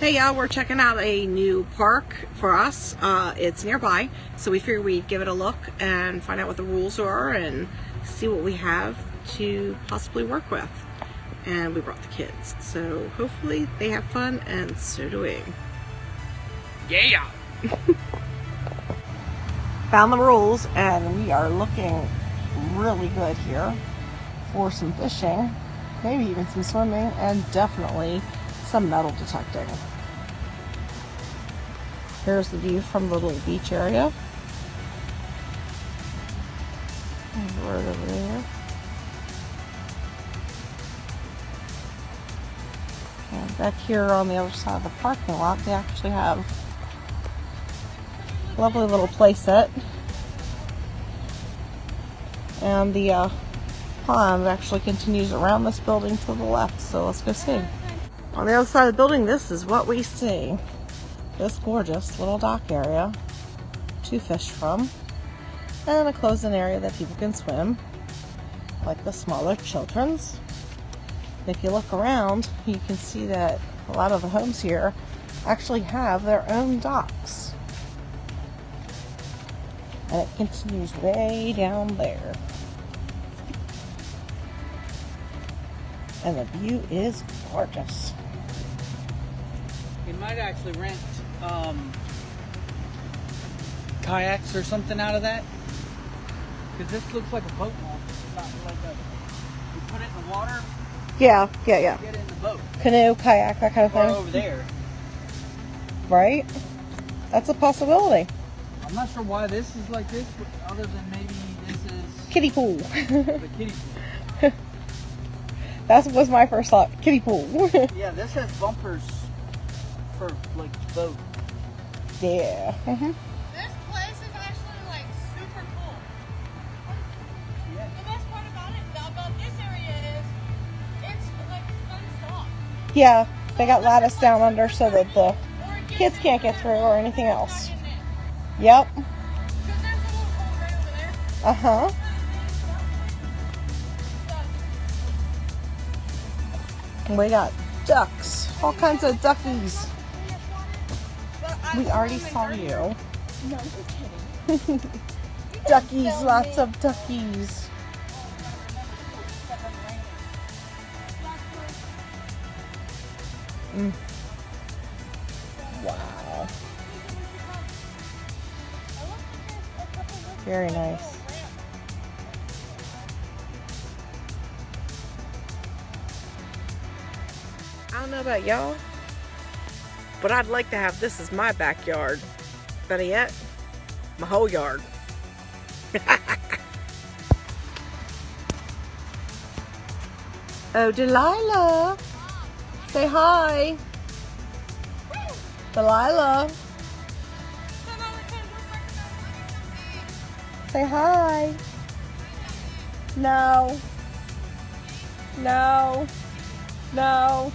Hey y'all, we're checking out a new park for us. Uh, it's nearby, so we figured we'd give it a look and find out what the rules are and see what we have to possibly work with. And we brought the kids, so hopefully they have fun and so do we. Yeah! Found the rules and we are looking really good here for some fishing, maybe even some swimming, and definitely some metal detecting. Here's the view from the little beach area. Right over there. And back here on the other side of the parking lot, they actually have a lovely little playset. And the uh, pond actually continues around this building to the left, so let's go see. On the other side of the building, this is what we see. This gorgeous little dock area to fish from, and a closed-in area that people can swim, like the smaller children's. If you look around, you can see that a lot of the homes here actually have their own docks. And it continues way down there. And the view is gorgeous. You might actually rent um, kayaks or something out of that. Because this looks like a boat launch. It's not like a. You put it in the water, Yeah, yeah, yeah. get in the boat. Canoe, kayak, that kind of Or thing. over there. Right? That's a possibility. I'm not sure why this is like this, other than maybe this is Kiddie pool. the kiddie pool. that was my first thought. Kiddie pool. Yeah, this has bumpers for like boat. yeah. hmm This place is actually like super cool. Yeah. The best part about it, about this area is it's like fenced off. Yeah, they got lattice down under so that the kids can't get through or anything else. Yep. Because there's a little hole right over there. Uh huh. We got ducks. All kinds of duckies. We already saw you. No. Duckies, lots of duckies. Mm. Wow. Very nice. I don't know about y'all, but I'd like to have this as my backyard. Better yet, my whole yard. oh, Delilah. Say hi. Delilah. Say hi. No. No. No.